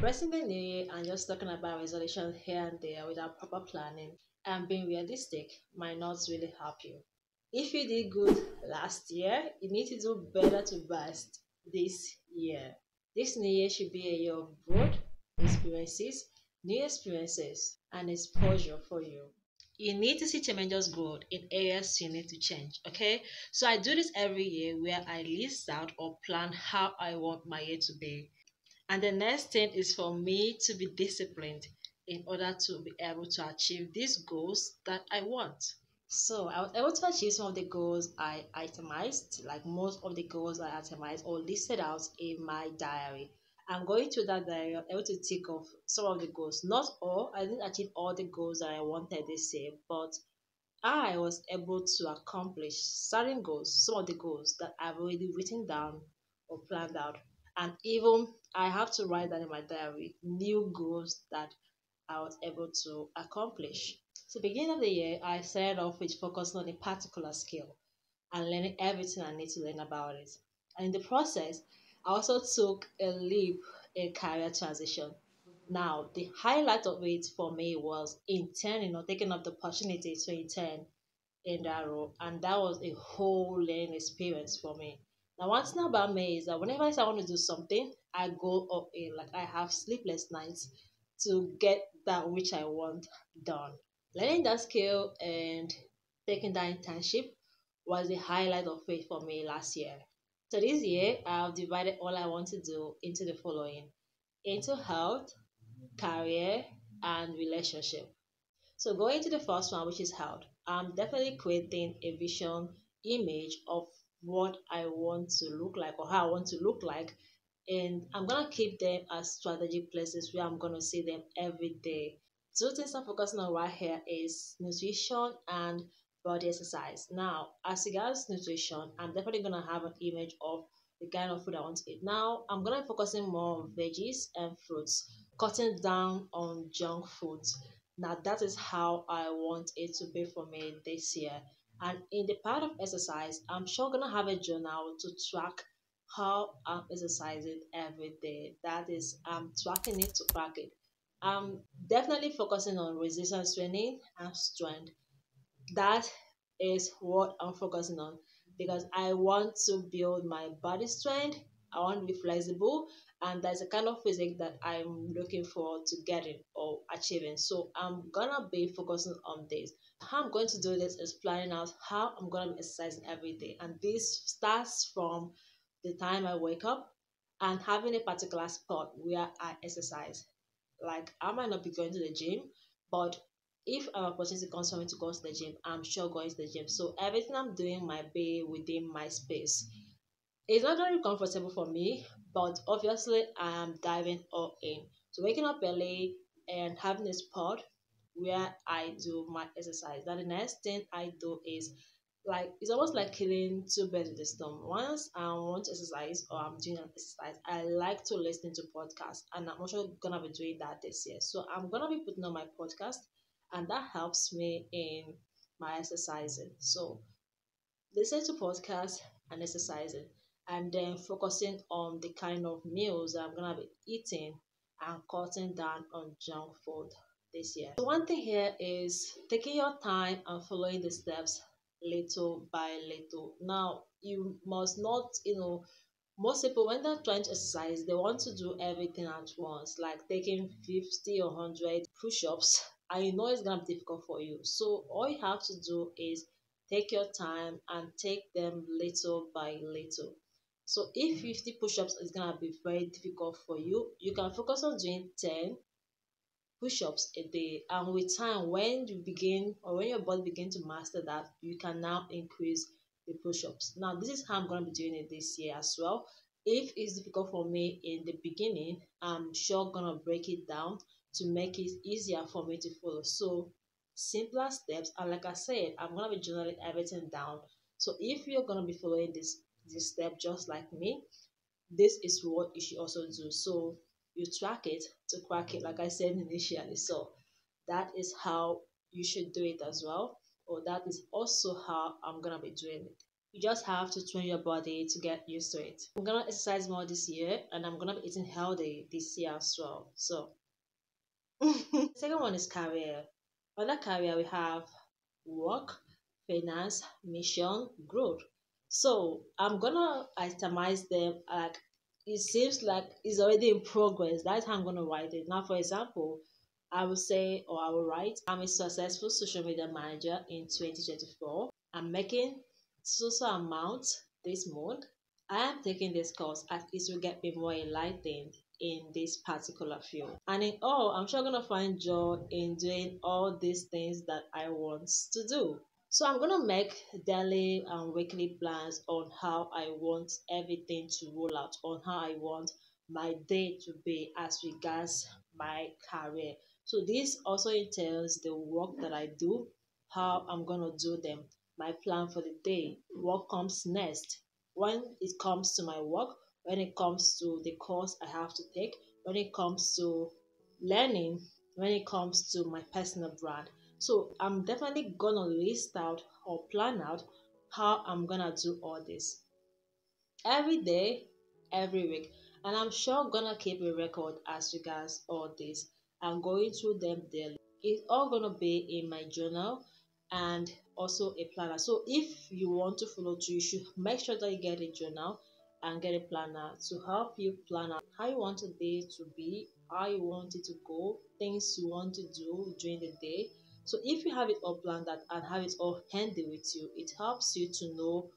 Pressing the year and just talking about resolution here and there without proper planning and being realistic might not really help you. If you did good last year, you need to do better to bust this year. This new year should be a year of growth, experiences, new experiences, and exposure for you. You need to see tremendous growth in areas you need to change. Okay, so I do this every year where I list out or plan how I want my year to be. And the next thing is for me to be disciplined in order to be able to achieve these goals that I want. So I was able to achieve some of the goals I itemized, like most of the goals I itemized or listed out in my diary. I'm going to that diary, I'm able to tick off some of the goals. Not all, I didn't achieve all the goals that I wanted this year, but I was able to accomplish certain goals, some of the goals that I've already written down or planned out. And even I have to write that in my diary, new goals that I was able to accomplish. So beginning of the year, I started off with focusing on a particular skill and learning everything I need to learn about it. And in the process, I also took a leap in career transition. Now, the highlight of it for me was interning or taking up the opportunity to intern in that role, and that was a whole learning experience for me. Now, one thing about me is that whenever I want to do something, I go up in like I have sleepless nights to get that which I want done. Learning that skill and taking that internship was the highlight of it for me last year. So this year, I've divided all I want to do into the following into health, career, and relationship. So going to the first one, which is health, I'm definitely creating a vision image of what I want to look like or how I want to look like. And I'm gonna keep them as strategic places where I'm gonna see them every day two things I'm focusing on right here is nutrition and body exercise. Now, as regards nutrition, I'm definitely gonna have an image of the kind of food I want to eat. Now, I'm gonna be focusing more on veggies and fruits, cutting down on junk foods. Now, that is how I want it to be for me this year. And in the part of exercise, I'm sure gonna have a journal to track how I'm exercising every day. That is, I'm tracking it to track it. I'm definitely focusing on resistance training and strength. That is what I'm focusing on because I want to build my body strength. I want to be flexible, and that's the kind of physique that I'm looking for to getting or achieving. So I'm gonna be focusing on this. How I'm going to do this is planning out how I'm gonna be exercising every day, and this starts from the time I wake up and having a particular spot where I exercise like I might not be going to the gym, but if an opportunity comes for me to go to the gym, I'm sure going to the gym. So everything I'm doing might be within my space. It's not very comfortable for me, but obviously I am diving all in. So waking up early and having a spot where I do my exercise. Then the next thing I do is like it's almost like killing two birds with a stone. Once I want to exercise or I'm doing an exercise, I like to listen to podcasts, and I'm also gonna be doing that this year. So I'm gonna be putting on my podcast, and that helps me in my exercising. So listen to podcasts and exercising, and then focusing on the kind of meals I'm gonna be eating and cutting down on junk food this year. So one thing here is taking your time and following the steps little by little. Now, you must not, you know, most people when they're trying to exercise, they want to do everything at once, like taking 50 or 100 push ups. I know it's gonna be difficult for you. So, all you have to do is take your time and take them little by little. So, if 50 push ups is gonna be very difficult for you, you can focus on doing 10 push-ups a day. And with time when you begin or when your body begin to master that you can now increase the push-ups. Now this is how i'm going to be doing it this year as well. If it's difficult for me in the beginning i'm sure gonna break it down to make it easier for me to follow. So simpler steps and like i said i'm gonna be journaling everything down. So if you're gonna be following this this step just like me this is what you should also do so you track it to crack it, like I said initially. So that is how you should do it as well, or that is also how I'm gonna be doing it. you just have to train your body to get used to it. I'm gonna exercise more this year and I'm gonna be eating healthy this year as well. So second one is career. Under career we have work, finance, mission, growth. So I'm gonna itemize them like it seems like it's already in progress. That's how I'm gonna write it. Now for example, I will say or I will write I'm a successful social media manager in 2024. I'm making social amount this month. I am taking this course as it will get me more enlightened in this particular field. And in all, I'm sure I'm gonna find joy in doing all these things that I want to do. So I'm gonna make daily and weekly plans on how I want everything to roll out, on how I want my day to be as regards my career. So this also entails the work that I do, how I'm gonna do them my plan for the day, what comes next, when it comes to my work, when it comes to the course I have to take, when it comes to learning, when it comes to my personal brand. So I'm definitely gonna list out or plan out how I'm gonna do all this every day, every week, and I'm sure gonna keep a record as regards all this. I'm going through them daily. It's all gonna be in my journal and also a planner. So if you want to follow through, you should make sure that you get a journal and get a planner to help you plan out how you want the day to be, how you want it to go, things you want to do during the day. So if you have it all planned out and have it all handy with you, it helps you to know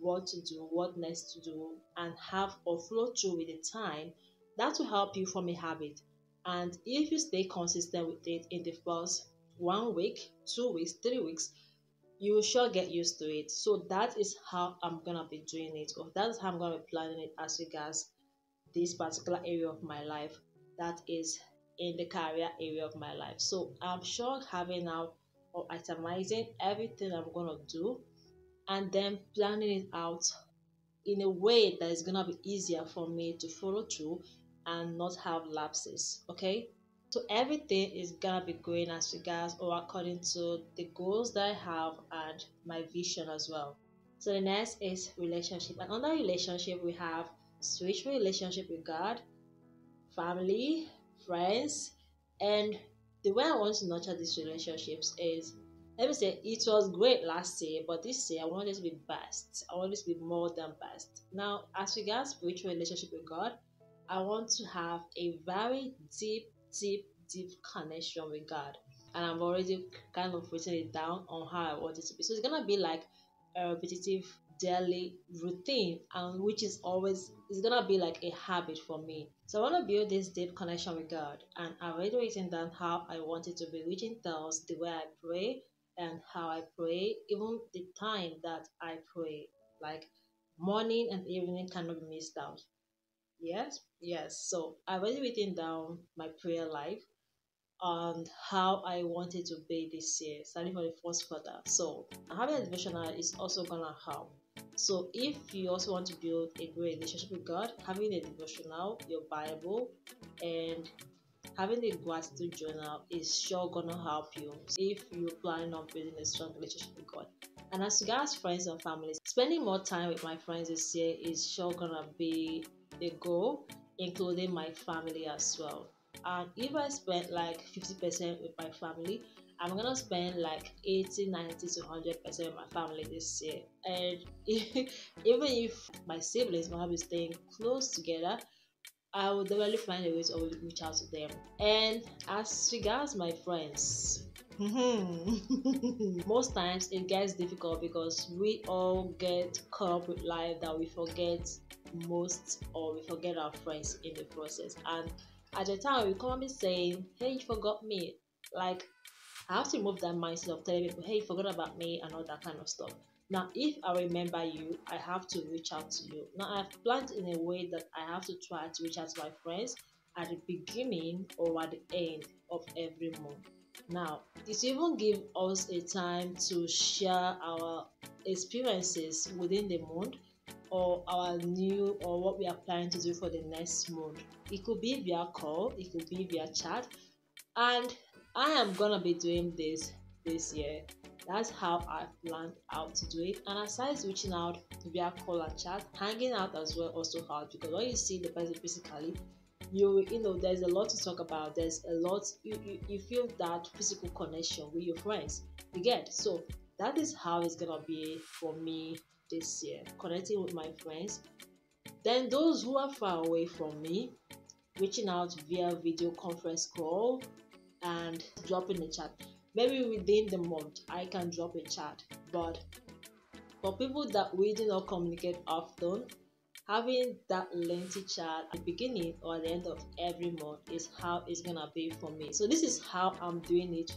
what to do, what next to do, and have or flow through with the time. That will help you form a habit. And if you stay consistent with it in the first one week, two weeks, three weeks, you will sure get used to it. So that is how I'm gonna be doing it, or that's how I'm gonna be planning it as regards this particular area of my life. That is in the career area of my life. So I'm sure having out or itemizing everything I'm gonna do and then planning it out in a way that is gonna be easier for me to follow through and not have lapses. Okay. So everything is gonna be going as regards or according to the goals that I have and my vision as well. So the next is relationship. And under relationship we have spiritual relationship with God, family, friends, and the way I want to nurture these relationships is let me say it was great last year, but this year I want it to be best. I want it to be more than best. Now, as regards spiritual relationship with God, I want to have a very deep deep, deep connection with God. And I've already kind of written it down on how I want it to be. So it's gonna be like a repetitive daily routine and which is always is gonna be like a habit for me. So I wanna build this deep connection with God and I've already written down how I want it to be, which entails the way I pray and how I pray, even the time that I pray. Like morning and evening cannot be missed out. Yes, yes. So I've already written down my prayer life and how I want it to be this year, starting from the first quarter. So having a devotional is also gonna help. So if you also want to build a great relationship with God, having a devotional, your Bible, and having a gratitude journal is sure gonna help you if you're planning on building a strong relationship with God. And as regards friends and families, spending more time with my friends this year is sure gonna be a goal, including my family as well. And if I spend like 50% with my family, I'm gonna spend like 80, 90 to 100 percent of my family this year. And even if my siblings might be staying close together, I will definitely find a way to reach out to them. And as regards my friends, most times it gets difficult because we all get caught up with life that we forget most or we forget our friends in the process. And at the time, we can't be saying, Hey, you forgot me. Like, I have to remove that mindset of telling people, Hey, you forgot about me, and all that kind of stuff. Now, if I remember you, I have to reach out to you. Now, I've planned in a way that I have to try to reach out to my friends at the beginning or at the end of every month. Now, it even give us a time to share our experiences within the month or our new or what we are planning to do for the next month. It could be via call, it could be via chat, and I am gonna be doing this this year. That's how I planned out to do it. And aside reaching out via call and chat, hanging out as well also hard because when you see the person physically, you you know there's a lot to talk about. There's a lot you, you, you feel that physical connection with your friends. You get so that is how it's gonna be for me this year. Connecting with my friends. Then those who are far away from me, reaching out via video conference call and dropping a chat maybe within the month I can drop a chat. But for people that we do not communicate often, having that lengthy chat at the beginning or at the end of every month is how it's gonna be for me. So this is how I'm doing it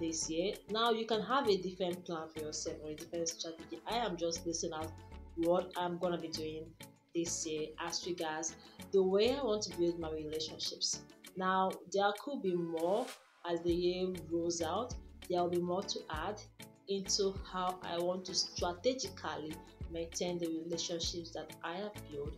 this year. Now you can have a different plan for yourself or a different strategy. I am just listing out what I'm gonna be doing this year as regards the way I want to build my relationships. Now there could be more as the year rolls out, there will be more to add into how I want to strategically maintain the relationships that I have built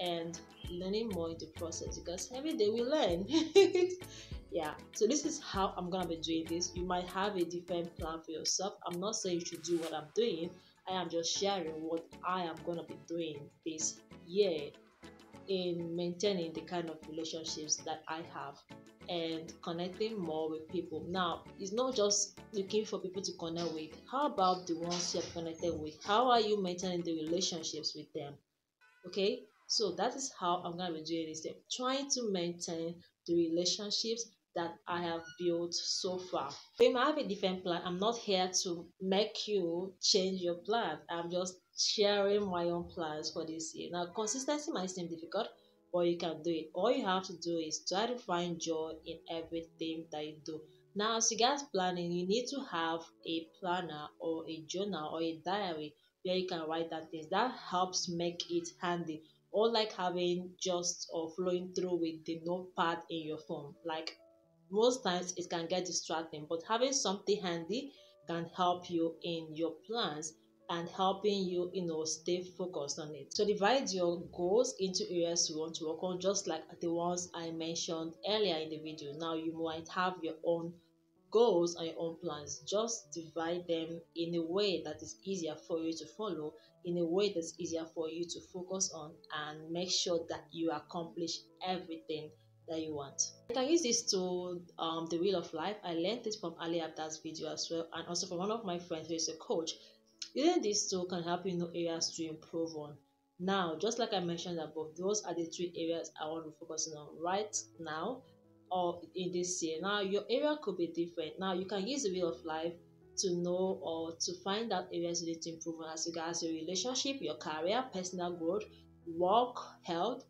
and learning more in the process because every day we learn. yeah, so this is how I'm gonna be doing this. You might have a different plan for yourself. I'm not saying you should do what I'm doing, I am just sharing what I am gonna be doing this year in maintaining the kind of relationships that I have and connecting more with people. Now, it's not just looking for people to connect with. How about the ones you're connected with? How are you maintaining the relationships with them? Okay, so that is how I'm gonna be doing this. Step. Trying to maintain the relationships that I have built so far. You might have a different plan. I'm not here to make you change your plan. I'm just sharing my own plans for this year. Now, consistency might seem difficult, but you can do it. All you have to do is try to find joy in everything that you do. Now, as you regards planning, you need to have a planner or a journal or a diary where you can write down things. That helps make it handy. Or like having just or flowing through with the notepad in your phone. Like most times it can get distracting, but having something handy can help you in your plans and helping you, you know, stay focused on it. So divide your goals into areas you want to work on, just like the ones I mentioned earlier in the video. Now you might have your own goals and your own plans. Just divide them in a way that is easier for you to follow, in a way that's easier for you to focus on, and make sure that you accomplish everything that you want. You can use this to um, the wheel of life. I learned this from Ali Abdaal's video as well, and also from one of my friends who is a coach. Using this tool can help you know areas to improve on. Now, just like I mentioned above, those are the three areas I want to focus on right now or in this year. Now, your area could be different. Now, you can use the wheel of life to know or to find out areas you need to improve on as regards your relationship, your career, personal growth, work, health,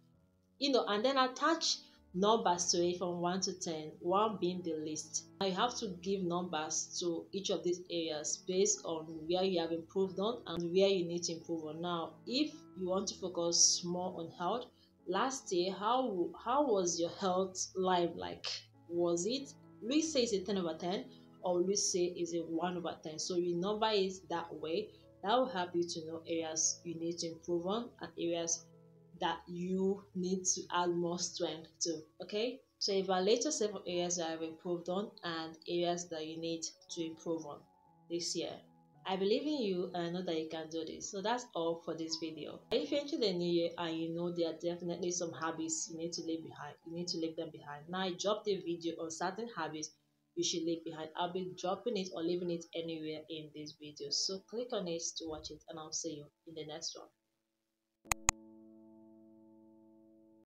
you know, and then attach numbers to it from 1 to 10, 1 being the least. Now you have to give numbers to each of these areas based on where you have improved on and where you need to improve on. Now, if you want to focus more on health, last year, how how was your health life like? Was it, we say it's a 10 over 10 or we say it's a 1 over 10. So you number is that way. That will help you to know areas you need to improve on and areas that you need to add more strength to. Okay, so evaluate yourself on areas that I have improved on and areas that you need to improve on this year. I believe in you and I know that you can do this. So that's all for this video. If you're into the new year and you know there are definitely some habits you need to leave behind, you need to leave them behind. Now I dropped a video on certain habits you should leave behind. I'll be dropping it or leaving it anywhere in this video. So click on it to watch it and I'll see you in the next one.